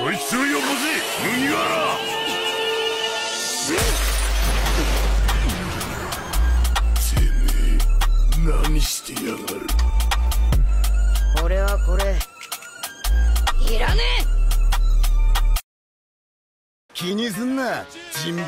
そいつをよこせ麦わらてめえ何してやがる俺はこれいらねえ気にすんなジンベエ。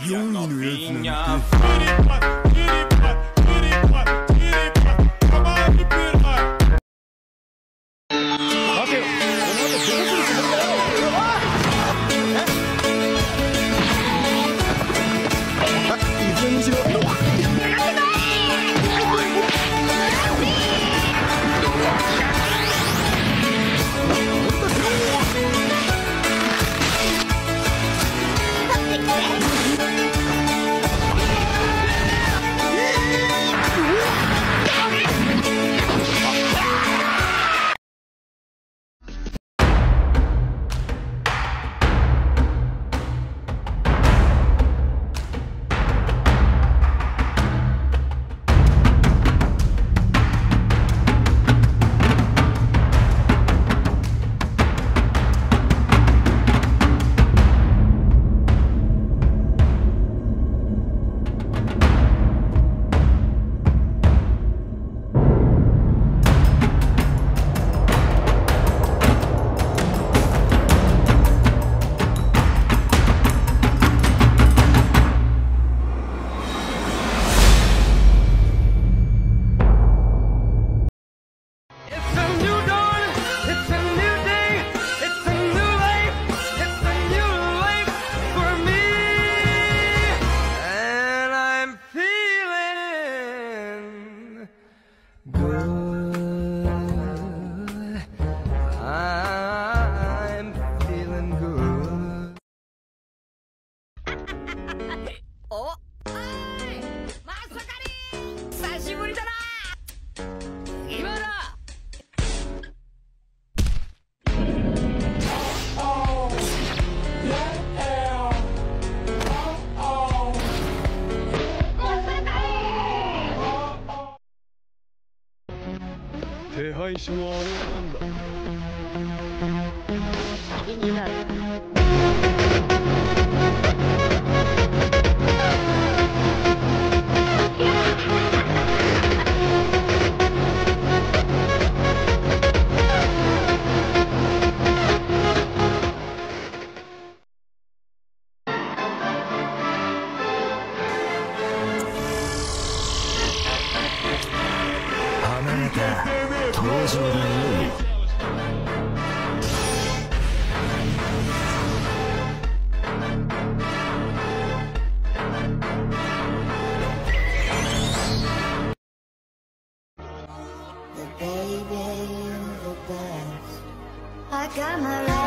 4位のやつなんて。Ini lah. those are in the lead. baby in the best. I got my life.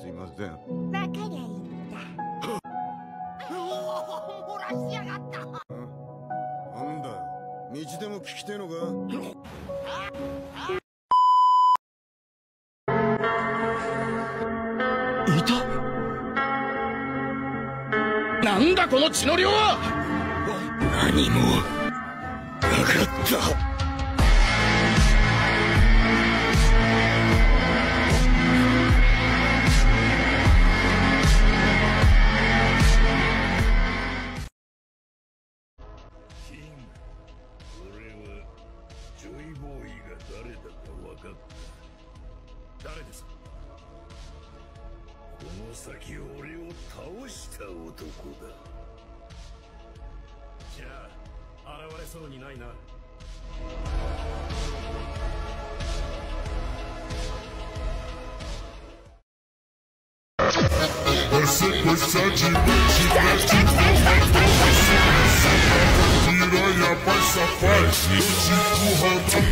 すいません。おお漏らしやがった。なんだ道でも聞きてえのか？いた？なんだこの血の量は！何もなかった。じゃあ現れそうにないな Piranha vai safar, te empurra pra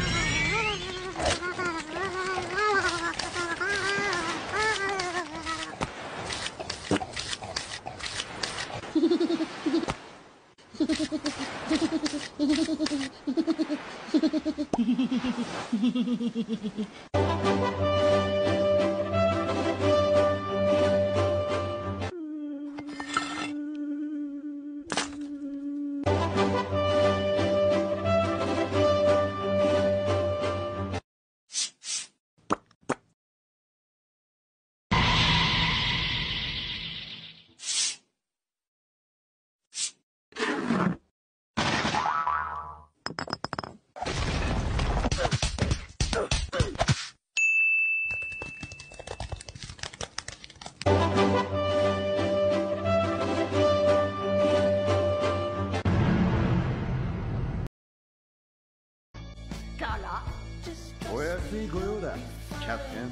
Gala. Where is he going, da, Captain?